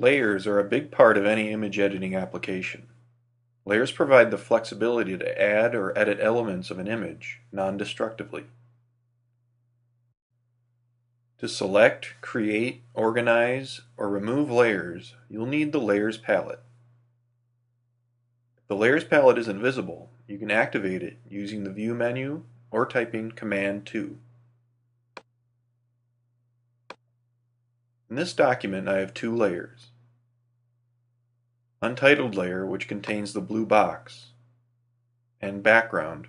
Layers are a big part of any image editing application. Layers provide the flexibility to add or edit elements of an image non-destructively. To select, create, organize, or remove layers, you'll need the Layers palette. If the Layers palette is invisible, you can activate it using the View menu or typing Command 2. In this document I have two layers. Untitled layer which contains the blue box and background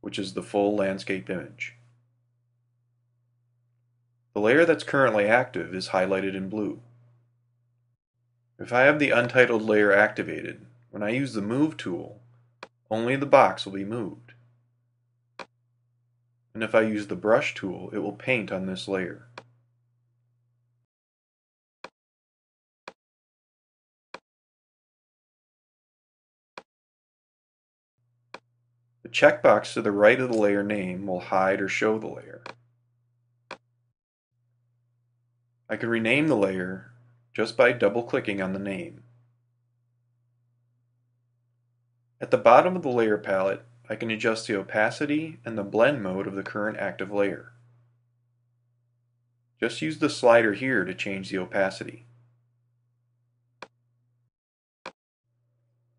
which is the full landscape image. The layer that's currently active is highlighted in blue. If I have the untitled layer activated, when I use the Move tool, only the box will be moved. And if I use the Brush tool, it will paint on this layer. The checkbox to the right of the layer name will hide or show the layer. I can rename the layer just by double-clicking on the name. At the bottom of the layer palette, I can adjust the opacity and the blend mode of the current active layer. Just use the slider here to change the opacity.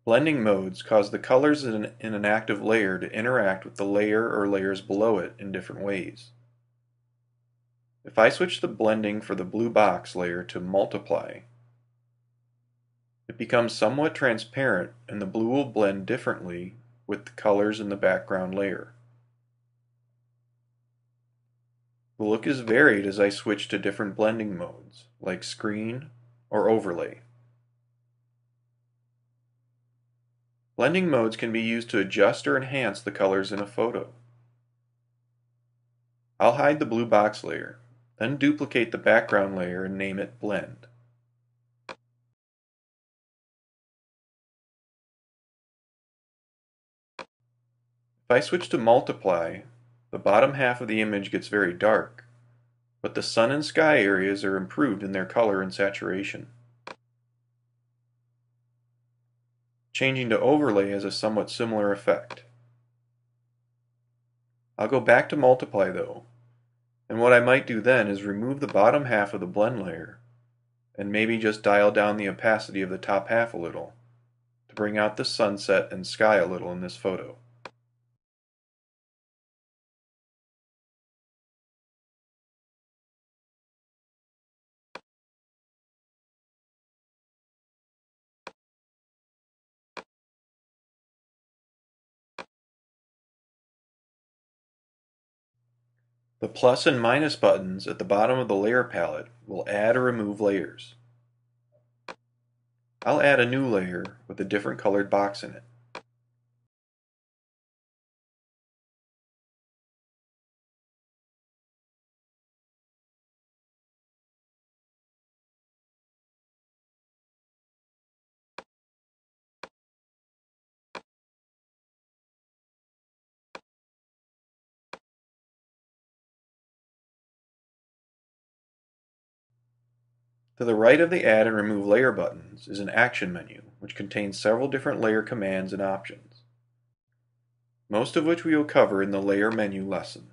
Blending modes cause the colors in, an active layer to interact with the layer or layers below it in different ways. If I switch the blending for the blue box layer to multiply, it becomes somewhat transparent and the blue will blend differently with the colors in the background layer. The look is varied as I switch to different blending modes, like screen or overlay. Blending modes can be used to adjust or enhance the colors in a photo. I'll hide the blue box layer, then duplicate the background layer and name it Blend. If I switch to Multiply, the bottom half of the image gets very dark, but the sun and sky areas are improved in their color and saturation. Changing to overlay has a somewhat similar effect. I'll go back to multiply though, and what I might do then is remove the bottom half of the blend layer, and maybe just dial down the opacity of the top half a little, to bring out the sunset and sky a little in this photo. The plus and minus buttons at the bottom of the layer palette will add or remove layers. I'll add a new layer with a different colored box in it. To the right of the Add and Remove Layer buttons is an Action menu, which contains several different layer commands and options, most of which we will cover in the Layer menu lesson.